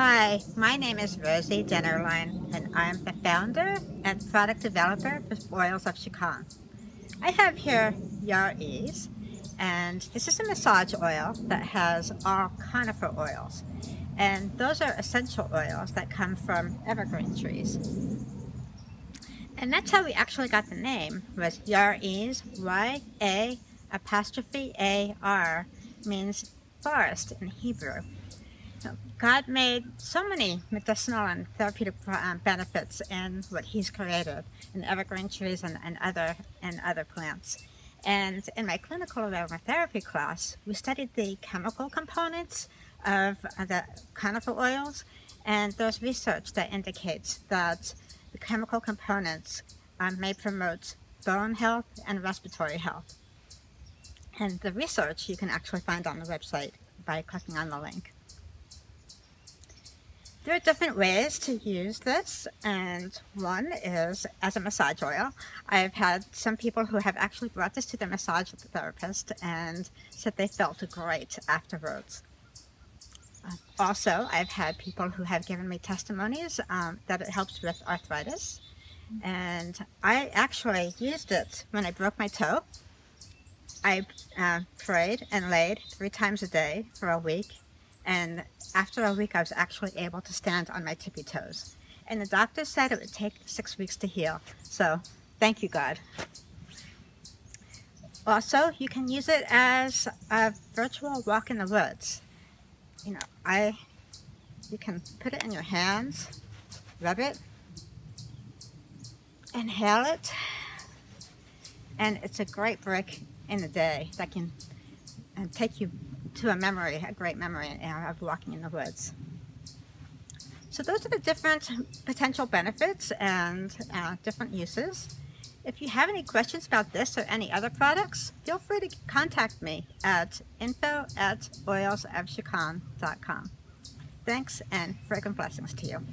Hi, my name is Rosie Dennerlein, and I'm the founder and product developer for Oils of Shakan. I have here Ya'ar Ease, and this is a massage oil that has all conifer oils. And those are essential oils that come from evergreen trees. And that's how we actually got the name, was Ya'ar Ease, Y-A apostrophe A-R, means forest in Hebrew. God made so many medicinal and therapeutic um, benefits in what He's created in evergreen trees and, and other and other plants. And in my clinical aromatherapy class, we studied the chemical components of the conifer oils, and there's research that indicates that the chemical components um, may promote bone health and respiratory health. And the research you can actually find on the website by clicking on the link. There are different ways to use this, and one is as a massage oil. I've had some people who have actually brought this to their massage therapist and said they felt great afterwards. Uh, also, I've had people who have given me testimonies um, that it helps with arthritis. And I actually used it when I broke my toe. I uh, prayed and laid three times a day for a week and after a week I was actually able to stand on my tippy toes. And the doctor said it would take six weeks to heal. So thank you, God. Also, you can use it as a virtual walk in the woods. You know, I, you can put it in your hands, rub it, inhale it, and it's a great break in the day that can uh, take you to a memory, a great memory of walking in the woods. So those are the different potential benefits and uh, different uses. If you have any questions about this or any other products, feel free to contact me at info at oilsofshakan.com. Thanks and fragrant blessings to you.